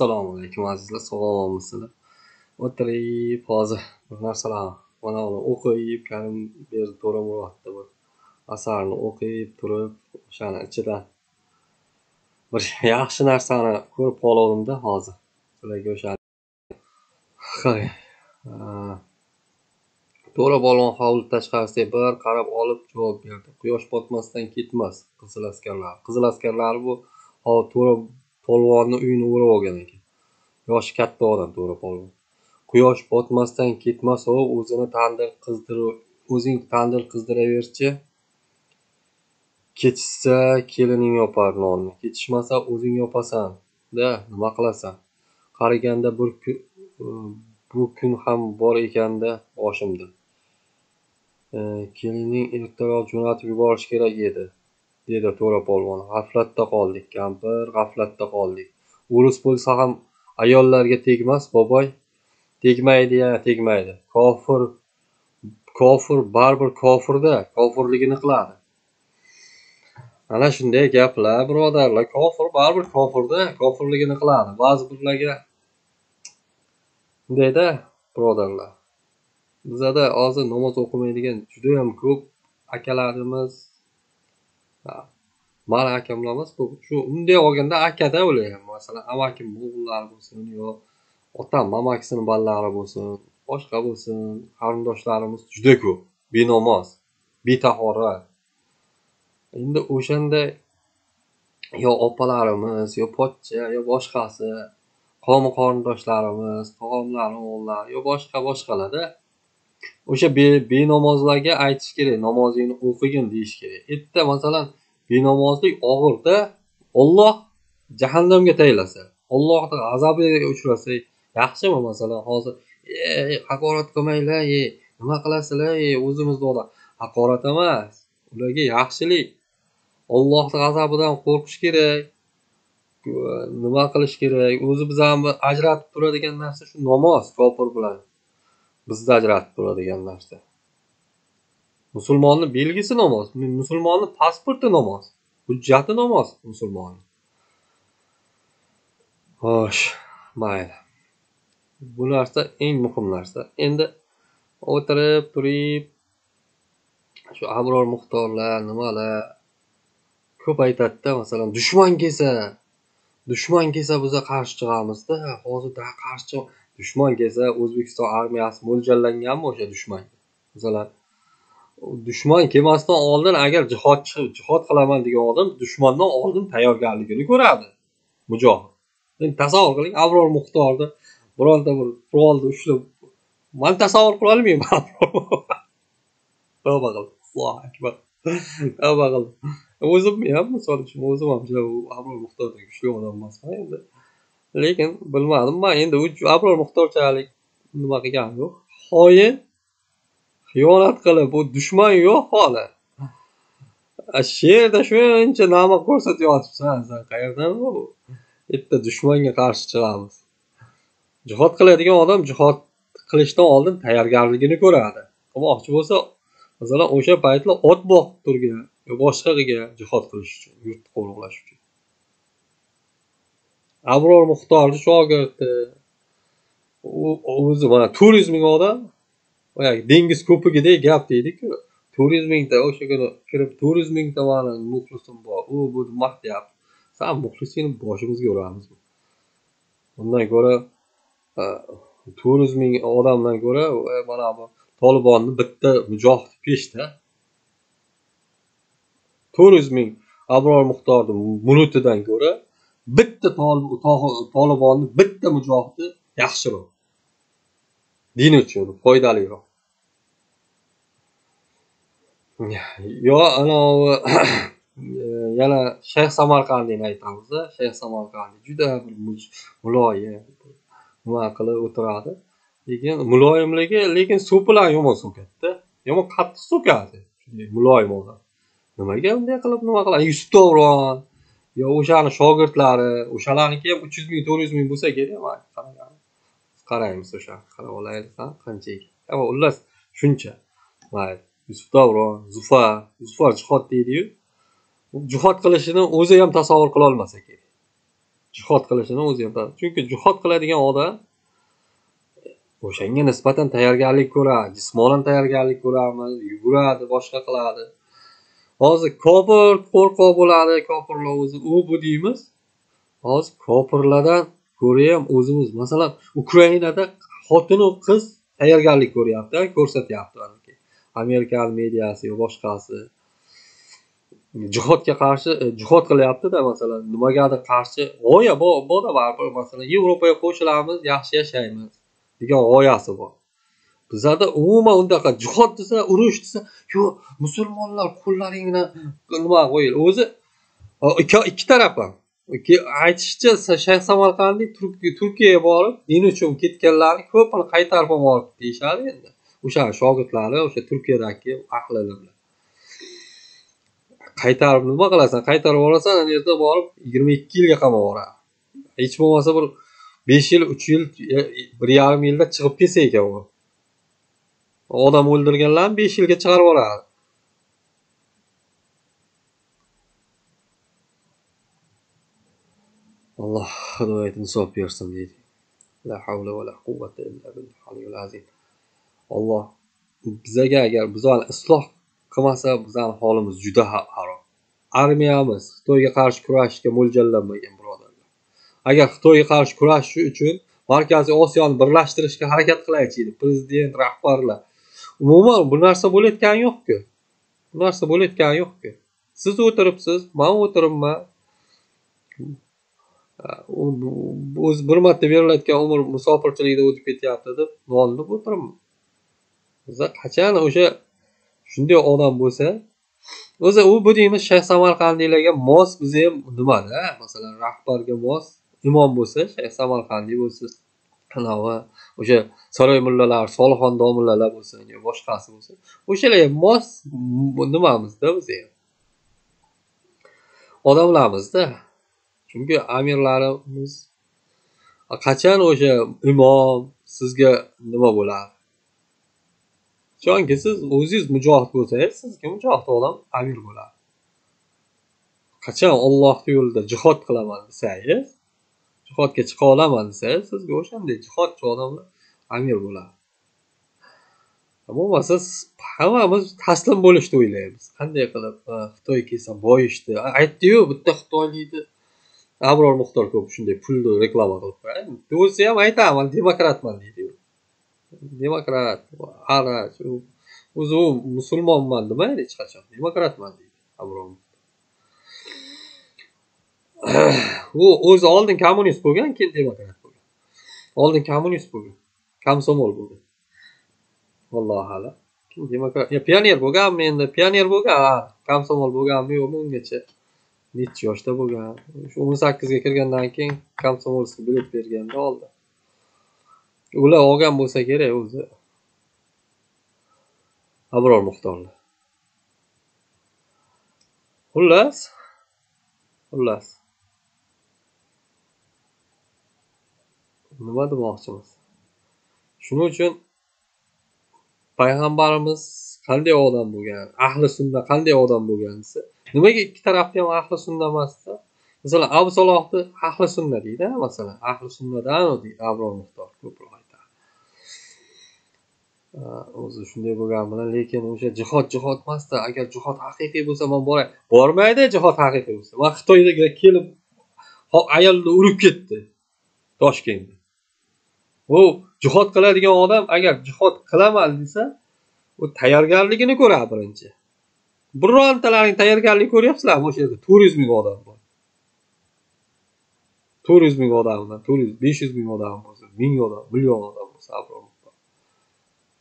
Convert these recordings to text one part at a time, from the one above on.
assalomu alaykum azizlar sog'lommisizlar o'tirib hozir bir narsalar mana buni o'qib karim berdi to'ra murodni bir asarni o'qib turib o'shani ichidan bir yaxshi narsani ko'rib qoluvdimda hozir sizlarga o'sha to'ra polvon hovli tashqarisiga bir qarab olib javob berdi. Quyosh botmasdan ketmas qizil askarlar. Qizil askarlar bu. To'ra polvonni uyini o'rab olgan ekan yoshi katta odam to'ra polvon quyosh botmasdan ketmas u o'zini tandir qizdirib o'zing tandir qizdiraverchi ketishsa kelining yopar nonni ketishmasa o'zing yopasan da nima qilasan? Qariganda bir kun bu kun ham bor ekanda boshimda. Kelining ertaroq jo'natib yuborish kerak edi. Dedi to'rapolvon g'aflatda qoldik kampir g'aflatda qoldik. O'ris bo'lsa ham ayollarga tegmas boboy tegmaydi ya tegmaydi. Kofir kofir baribir kofirda kofirligini qiladi. Ana shunday gaplar birodarlar. Kofir baribir kofirda kofirligini qiladi. Ba'zi birlarga bundayda birodarlar. Bizada hozir namoz o'qimaydigan judayam ko'p akalarimiz mani akamlar emas bu shu unday olganda akada ular masalan amakim o'g'illari bo'lsin yo otam mamakisini bolalari bo'lsin boshqa bo'lsin qarindoshlarimiz juda ko'p benomoz betahorat endi o'shanda yo opalarimiz yo pochcha yo boshqasi qomi qarindoshlarimiz tog'amlarni o'g'illar yo boshqa boshqalarda o'sha benamozlarga aytish kerak namozingni o'qigin deyish kerak. Erta masalan benamozlik og'irda olloh jahannamga taylasa ollohni g'azabiga uchrasak yaxshimi masalan hozir ey haqorat qilmanglar ey nima qilasizlar ey o'zimizni odam. Haqorat emas ularga yaxshilik. Ollohni g'azabidan qo'rqish kerak nima qilish kerak o'zi bizani ajratib turadigan narsa shu namoz kofir bilan. Bizni ajratib turadigan narsa. Musulmonni belgisi namoz musulmonni pasporti namoz hujjati namoz musulmonni xo'sh mayli. Bu narsa eng muhim narsa. Endi o'tirib turib shu abror muxtorlar nimalar ko'p aytadida masalan dushman kelsa dushman kelsa biza qarshi chiqamizda hozirda qarshi dushman kelsa o'zbekiston armiyasi mo'ljallanganmi o'sha dushmanga masalan dushman kelmasdan oldin agar jihod jihod qilaman degan odam dushmandan oldin tayyorgarligini ko'radi. Mujohid. Endi tasavvur qiling abror muxtorni bironta bir qurolni ushlab man tasavvur qilolmayman tavba qildim allohu akbar. Tavba qildim o'zimni ham? Misol uchun o'zim ham abror muxtordek kuchli odam emasman endi. Lekin bilmadim man endi abror muxtorchalik nima qilgani yo'q. Xoin xiyonat qilib bu dushman yo'q holi shu yerda shuncha nima ko'rsatib yotibsan san qayerdan bu bitta dushmanga qarshi chiqamiz jihod qiladigan odam jihod qilishdan oldin tayyorgarligini ko'radi. Qilmoqchi bo'lsa masalan o'sha paytlar ot boqib turgan yo boshqa qilgan jihod qilish uchun yurtni qo'riqlash uchun. Abror muxtorni shogirdi o'zi mana turizm odam boyagi dengiz ko'pigidek gap deydiku turizmingda o'sha kuni kirib turizmingda mani muxlisim bor. U bu maqtyapti san muxlisingni boshimizga uramiz. Undan ko'ra turizming odamdan ko'ra mana bu tolibonni bitta mujohid peshda. Turizming abror muxtorni mulutidan ko'ra bitta tolibonni bitta mujohidi yaxshiroq. Din uchun foydaliroq. Yo anavi yana shayx samarqandiyni aytamiz shayx samarqandiy juda bir muloyim nima qilib o'tiradi. Lekin muloyimligi lekin so'pilar yomon so'kadida yomon qattiq so'kadi. Muloyim odam. Nimaga bunday qilib nima qiladi? Yusuf davron yo o'shani shogirdlari o'shalarniki ham uch yuz ming to'rt yuz ming bo'lsa kerak qaraymiz o'sha qarab olaylik qancha ekan? Xullas shuncha. Mayli yusuf davron zufar zufar jihod deydiyu. Jihod qilishini o'zi ham tasavvur qilolmasa kerak. Jihod qilishini o'zi ham chunki jihod qiladigan odam o'shanga nisbatan tayyorgarlik ko'radi jismonan tayyorgarlik ko'ramiz yuguradi boshqa qiladi. Hozir kofir qo'rqoq bo'ladi kofirlar o'zi u bu deymiz. Hozir kofirlardan ko'rayam o'zimiz. Masalan ukrainada xotinu qiz tayyorgarlik ko'ryapti ko'rsatyapti amerikani mediasi yo boshqasi jihodga qarshi e, jihod qilyaptida masalan nimagadir qarshi g'oya borda baribir masalan yevropaga qo'shilamiz yaxshi yashaymiz degan g'oyasi bor. Bizlarda umuman unaqa jihod desa urush desa yo'q musulmonlar qo'llaringni nima qo'yil o'zi ikki taraf ham aytishicha shayx samarqandiy turkiyaga borib din uchun ketganlarni ko'pini qaytarib ham olibdi deyishadi endi. O'sha shogirdlari o'sha turkiyadagi ahli ilmlar qaytarib nima qilasan? Qaytarib yuborasan ana yerda borib yigirma ikki yilga qamab yuboradi hech bo'lmasa bir besh yil uch yil bir yarim yilda chiqib kelsa ekan u. odam o'ldirganlarni besh yilga chiqarib yuboradi alloh hidoyat insof bersin deydi. La havla va la quvvata illa billahil azim. Olloh bizaga agar bizani isloh qilmasa bizani holimiz juda harom. Armiyamiz xitoyga qarshi kurashishga mo'ljallanmagan birodarlar. Agar xitoyga qarshi kurashish uchun markaziy osiyoni birlashtirishga harakat qilaychi deydi. Prezident rahbarlar umuman bu narsa bo'layotgani yo'qku. Bu narsa bo'layotgani yo'qku. Siz o'tiribsiz man o'tiribman. O'zi bir marta berilayotgan umr musofirchilikda o'tib ketyapti deb nolinib o'tiribman. Biza qachon o'sha shunday odam bo'lsa o'zi u bu deymiz shayx samarqandiylarga mos biza ham nimada masalan rahbarga mos imom bo'lsa shayx samarqandiy bo'lsa anavi o'sha saroy mullalar solixon domlalar bo'lsin yo boshqasi bo'lsin o'shalarga mos nimamizda biza ham? Odamlarimizda. Chunki amirlarimiz qachon o'sha imom sizga nima bo'ladi chunki siz o'zingiz mujohid bo'lsangiz sizga mujohid odam amir bo'ladi qachon ollohni yo'lida jihod qilaman desangiz jihodga chiqa olaman desangiz sizga o'shanday jihodchi odamlar amir bo'ladi. Bo'lmasa hammamiz taslim bo'lishni o'ylaymiz. Qanday qilib xitoy kelsa boyishdi? Aytdiyu bitta xitoylikni abror muxtor ko'p shunday pulni reklama qilib qo'yadi. O'zi ham aytaman demokratman deydi. Demokrat ara o'zi u musulmonman demaydi hech qachon. Demokratman deydi abror u o'zi oldin kommunist bo'lgan keyin demokrat bo'lgan. Oldin kommunist bo'lgan. Komsomol bo'lgan allohu alam. Demokrat pioner bo'lganmi endi? Pioner bo'lgan. Komsomol bo'lganmi? Yo'qmi ungacha nechi yoshda bo'lgan? Shu o'n sakkizga kirgandan keyin komsomolskiy bilet berganda oldi. Ular olgan bo'lsa kerak o'zi. Abror muxtorlar xullas xullas. Nima demoqchimiz? Shuning uchun payg'ambarimiz qanday odam bo'lgan ahli sunna qanday odam bo'lgan desa nimaga ikki tarafni ham ahli sunna emasda masalan abu salohni ahli sunna deydi masalan ahli sunnadan deydi abror ko'proq aytadi. O'zi shunday bo'lgani bilan lekin o'sha jihod jihod emasda agar jihod haqiqiy bo'lsa man boray bormaydi jihod haqiqiy bo'lsa. Man xitoyga kelib ayolni urib ketdi toshkentda. U jihod qiladigan odam agar jihod qilaman desa u tayyorgarligini ko'radi birinchi. Birontalaring tayyorgarlik ko'ryapsizlarmi o'sha yerda to'rt yuz ming odam bor. To'rt yuz ming odamdan to'rt yuz besh yuz ming odam bo'lsa ming odam million odam bo'lsa abror muxtor.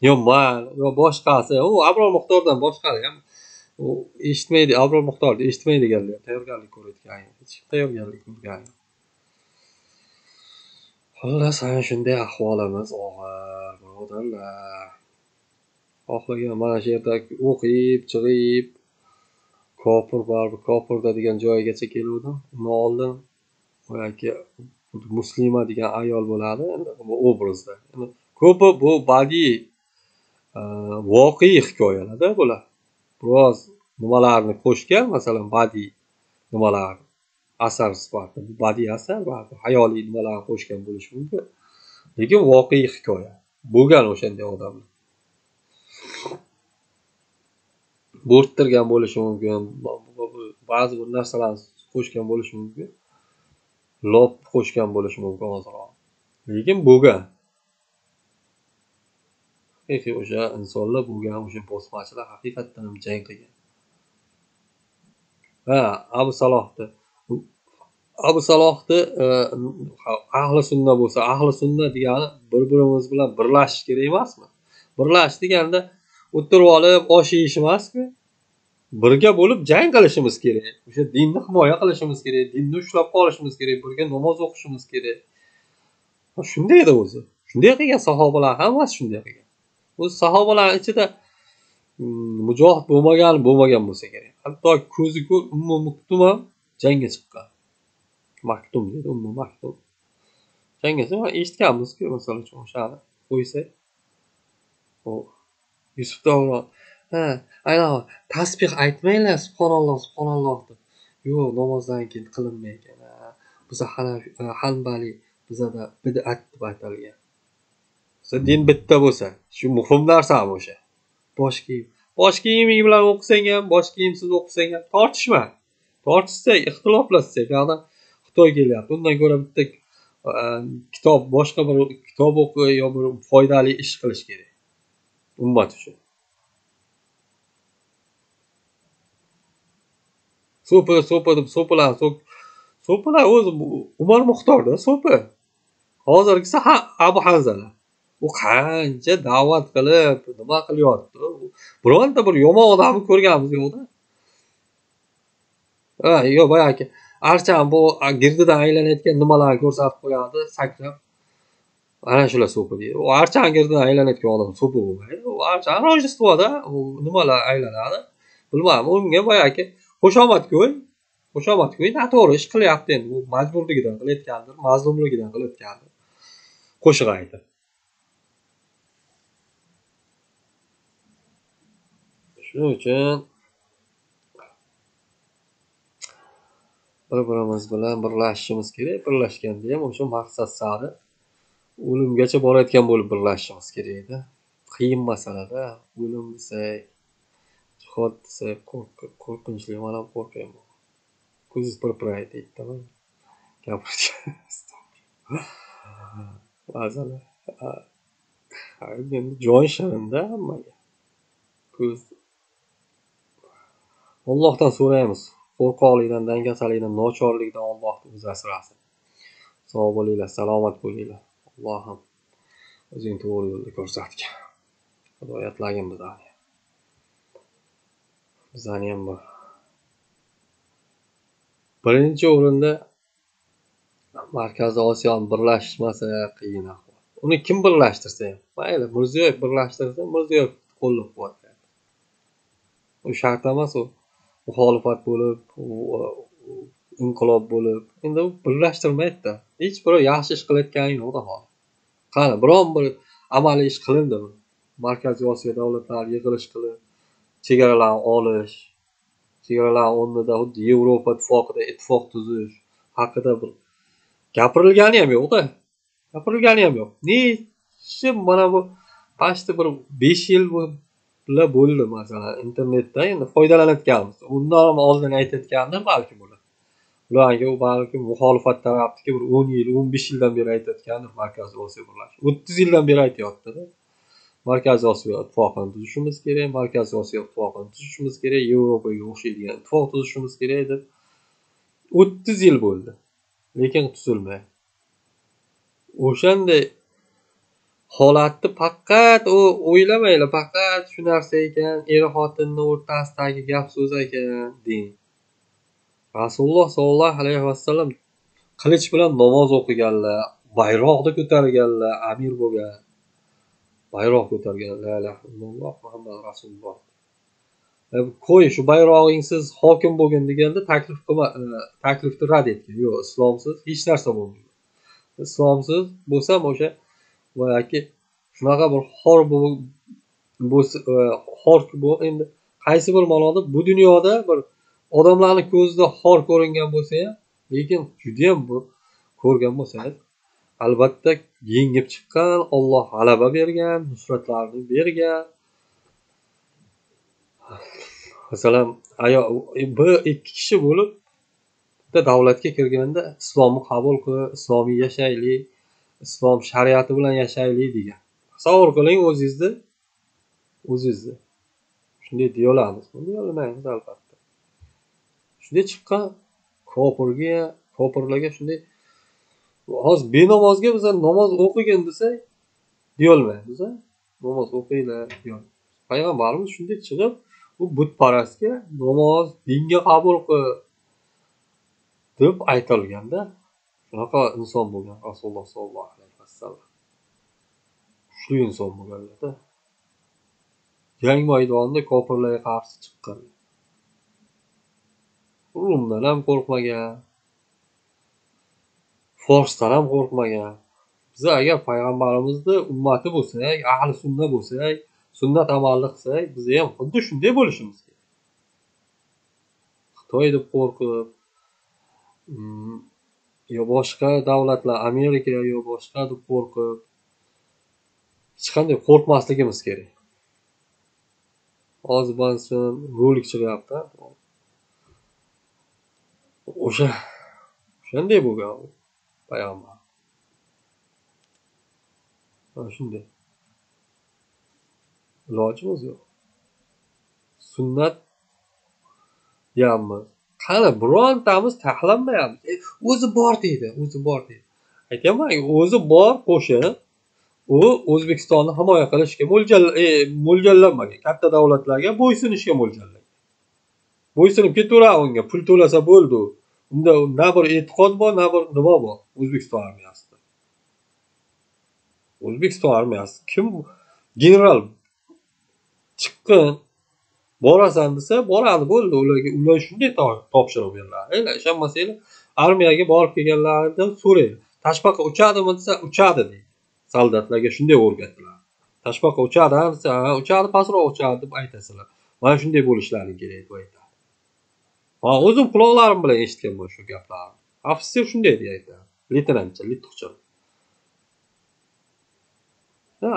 Yo man yo boshqasi u abror muxtordan boshqalar ham u eshitmaydi abror muxtorni eshitmaydiganlar tayyorgarlik ko'rayotgan hech tayyorgarlik ko'rgani yo'q xullas ana shunday ahvolimiz og'ir birodarlar. Xohlagan mana shu yerda o'qib chig'ib kofir baribir kofirda degan joyigacha keluvdim. Uni oldin boyagi muslima degan ayol bo'ladi. Bu obrazda. Ko'pi bu badiiy e, hikoyalarda bular. Biroz nimalarni qo'shgan masalan badiiy nimalarni asar sifatida badiiy asar ba'zi hayoliy nimalarni qo'shgan bo'lishi mumkin. Lekin voqea hikoya. Bo'lgan o'shanday odamlar. Bo'rttirgan bo'lishi mumkin ba'zi bir narsalarni qo'shgan bo'lishi mumkin. Lop qo'shgan bo'lishi mumkin ozroq. Lekin bo'lgan. Haqiqiy o'sha insonlar bo'lgan o'sha bosmachilar haqiqatdan ham jang qilgan. Ha abu salohni abu salohni e, ahli sunna bo'lsa ahli sunna degani bir birimiz bilan birlashish kerak emasmi? Birlashish deganda o'tirib olib osh yeyish emasku. Birga bo'lib jang qilishimiz kerak. O'sha dinni himoya qilishimiz kerak dinni ushlab qolishimiz kerak birga namoz o'qishimiz kerak. Shunday edi o'zi. Shunday qilgan sahobalar hammasi shunday qilgan. O'zi sahobalarni ichida hmm, mujohid bo'lmagan bo'lmagan bo'lsa kerak. Hatto ko'zi ko'r ummu muktum ham jangga chiqqan. Maktum dedi ummu maktum. Jangga eshitganmizku misol uchun o'shani qo'ysak yusuf davron ha anavi tasbeh aytmanglar subhanalloh subhanalloh deb yo'q namozdan keyin qilinmaydi biza e, hanbaliy bizada bid'at deb atalgan din bitta bo'lsa shu muhim narsami o'sha. Bosh kiyim. Bosh kiyiming bilan o'qisang ham bosh kiyimsiz o'qisang ham tortishma. Tortishsak ixtiloflashsak xitoy kelyapti undan ko'ra bitta kitob boshqa bir kitob o'qi yo bir foydali ish qilish kerak ummat uchun so'pi so'pi deb so'pilar so'pilar o'zi umar muxtorda so'pi hozirgisi ha abu hanzala u qancha da'vat qilib nima qilyapti bironta bir yomon odamni ko'rganimiz yo'qda ha boyagi archan bu girdidan aylanayotgan nimalarni ko'rsatib qo'yadi sakrab ana shular so'pi deydi u archan girdidan aylanayotgan odam so'pi bo'lmaydi u archan rojdestvoda u nimalar aylanadi bilmadim unga boyagi xushomadgo'y ko'y ko'y noto'g'ri ish qilyapti endi u majburligidan qilayotgandir mazlumligidan qilayotgandir qo'shiq aytib shuning uchun bir birimiz bilan birlashishimiz kerak birlashganda ham o'sha maqsad sari o'limgacha borayotgan bo'lib birlashishimiz kerak edi. Qiyin masalada o'lim desak jihod desak qo'rqinchli man ham qo'rqyapman ko'zingiz pirpiraydi deydiman gapirishga ba'zan endi jon shirinda hammaga ko'z Allohdan so'raymiz qo'rqoqlikdan dangasalikdan nochorlikdan Alloh o'zi asrasin sog' bo'linglar salomat bo'linglar. Allohim o'zing to'g'ri yo'lda ko'rsatgin. Hidoyatlagin bizlarni bizani ham bir birinchi o'rinda markaziy osiyoni birlashmasa qiyin ahvol. Uni kim birlashtirsa ham? Mayli mirziyoyev birlashtirsa mirziyoyev qo'llab quvvatlaydi u shart emas u. muxolifat bo'lib inqilob bo'lib endi u birlashtirmaydida hech biri yaxshi ish qilayotgani yo'qda hozir qani biron bir amaliy ish qilindimi markaziy osiyo davlatlari yig'ilish qilib chegaralarni olish chegaralarni o'rnida xuddi yevropa ittifoqida ittifoq tuzish haqida bir gapirilgani ham yo'qda gapirilgani ham yo'q. Nechi mana bu почти bir besh yil ko'plar bo'ldi masalan internetda endi foydalanayotganmiz. Undan ham oldin aytayotgandim balki ular ularga u balkim muxolifat tarafniki bir o'n yil o'n besh yildan beri aytayotgandir markaziy osiyo birlashishi o'ttiz yildan beri aytyaptida. Markaziy osiyo ittifoqini tuzishimiz kerak markaziy osiyo ittifoqini tuzishimiz kerak yevropaga o'xshaydigan ittifoq tuzishimiz kerak deb. O'ttiz yil bo'ldi lekin tuzilmayapti. O'shanday holatni faqat u o'ylamanglar faqat shu narsa ekan er xotinni o'rtasidagi gap so'z ekan deng. Rasululloh sollallohu alayhi vasallam qilich bilan namoz o'qiganlar bayroqni ko'targanlar amir bo'lgan bayroq ko'targan la ilaha illalloh muhammad rasululloh. E, qo'y shu bayrog'ingsiz hokim bo'lgin deganda taklif qilma e, taklifni rad etgan yo'q islomsiz hech narsa bo'lmaydi. Islomsiz bo'lsam o'sha boyagi shunaqa bir xor e, xor bu endi qaysi bir ma'noda? Bu dunyoda bir odamlarni ko'zida xor ko'ringan bo'lsa ham lekin judayam ko'rgan bo'lsangiz albatta yengib chiqqan olloh g'alaba bergan nusratlarni bergan. Masalan bir ikki kishi bo'lib bitta davlatga kirganda islomni qabul qilib islomiy yashaylik islom shariati bilan yashaylik degan. Tasavvur qiling o'zingizni o'zingizni. Shunday deya deyolmaymiz albatta. Shunday chiqqan kofirga kofirlarga shunday hozir benamozga biza namoz o'qigin desak deyolmaymiz namoz o'qinglar payg'ambarimiz shunday chiqib u butparastga namoz dinga qabul qil deb aytilganda shunaqa inson bo'lgan rasululloh sollallohu alayhi vasallam kuchli inson bo'lganlarda jang maydonida kofirlarga qarshi chiqqan. Rumdan ham qo'rqmagan. Forsdan ham qo'rqmagan. Biz agar payg'ambarimizni ummati bo'lsak ahli sunna bo'lsak sunnat amalni qilsak biz ham xuddi shunday bo'lishimiz kerak. Xitoy deb qo'rqib mm, yo boshqa davlatlar amerika yo boshqa deb qo'rqib hech qanday qo'rqmasligimiz kerak. Hozir mana rolik chiqyapti. O'sha o'shanday bo'lgan payg'ambar. Mana shunday. Ilojimiz yo'q. Sunnat deyapmiz qani birontamiz taxlanmayapmiz e, o'zi bor deydi o'zi bor deydi. Aytyapman o'zi bor qo'shin u o'zbekistonni himoya qilishga e, mo'ljallanmagan. Katta davlatlarga bo'ysunishga mo'ljallangan. Bo'ysunib ketaveradi unga pul to'lasa bo'ldi. Unda na bir e'tiqod bor na bir nima bor? O'zbekiston armiyasida. O'zbekiston armiyasi kim? General chiqqin borasan desa boradi bo'ldi ularga ular shunday topshiriq beriladi ishonmasanglar armiyaga borib kelganlaridan so'rang tashbaqa uchadimi desa uchadi deydi. Soldatlarga shunday o'rgatiladi tashbaqa uchadi desa ha uchadi pastroq uchadi deb aytasizlar mana shunday bo'lishlari kerak deb aytadi. Ha o'zim quloqlarim bilan eshitganman shu gaplarni. Ofitser shunday deya aytadi. Leytenantcha lituqcha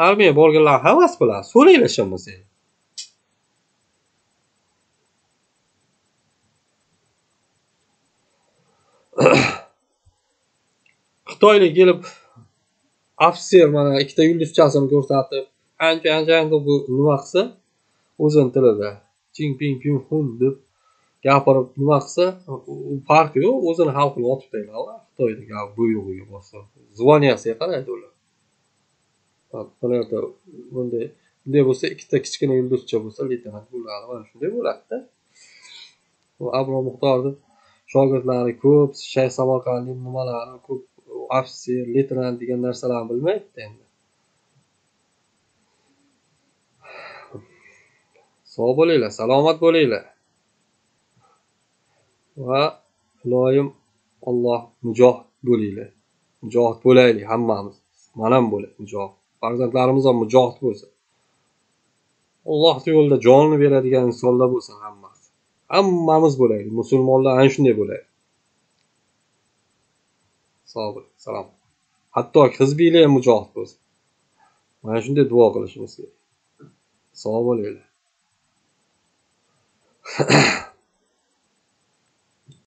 armiyaga borganlar hammasi biladi so'ranglar ishonmasanglar. Xitoylik kelib ofitser mana ikkita yulduzchasini ko'rsatib ancha ancha deb nima qilsa o'zini tilida ching ping ping xun deb gapirib nima qilsa farqi yo'q o'zini xalqini otib tashladi xitoyda buyrug'iga bossa званияsiga qaraydi ular. Mana yerda bunday bunday bo'lsa ikkita kichkina yulduzcha bo'lsa leytenant bo'ladi mana shunday bo'ladida. Abro muxtorni shogirdlari ko'p shayx samarqandning nimalari ko'p ofitser leytenant degan narsalarni bilmayapti endi. Sog' bo'linglar salomat bo'linglar. Va iloyim olloh mujohid bo'linglar. Mujohid bo'laylik hammamiz. Man ham bo'lay mujohid farzandlarimiz ham mujohid bo'lsin allohni yo'lida jonini beradigan insonlar bo'lsin hammasi. Hammamiz bo'laylik musulmonlar ana shunday bo'laylik sog' salom. Hatto hizbiylar ham mujohid bo'lsin mana shunday duo qilishimiz kerak. Sog' bo'linglar